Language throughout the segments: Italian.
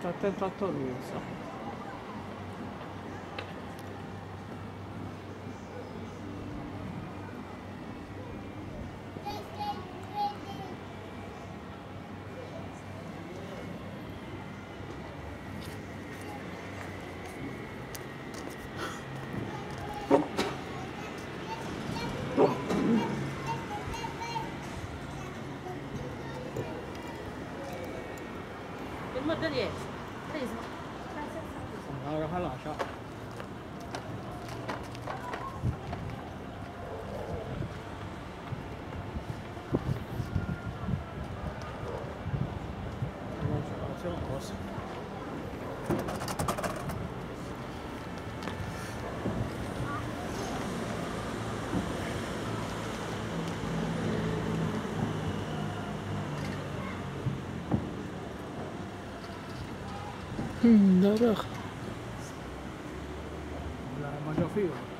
State attento a Toulouse. Il C'est pas le. دراخ لا ما فيه.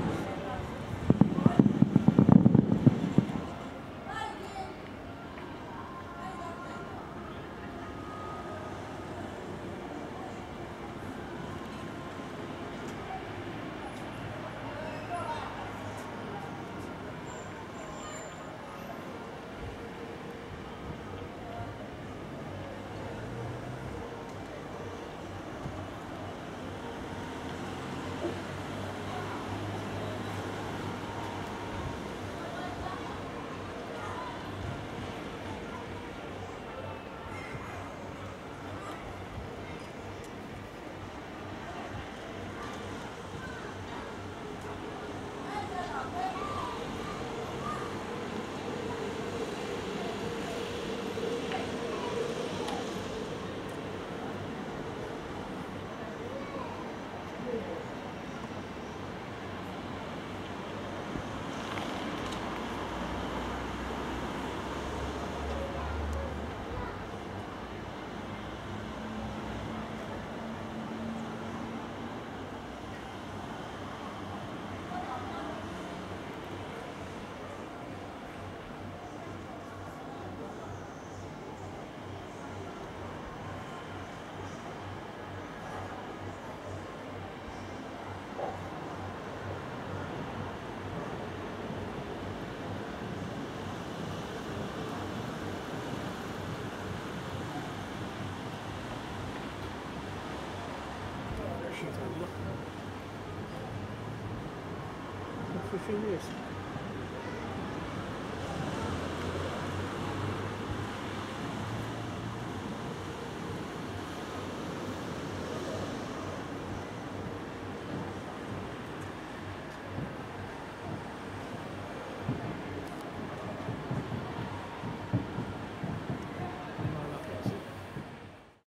Ну, что еще есть?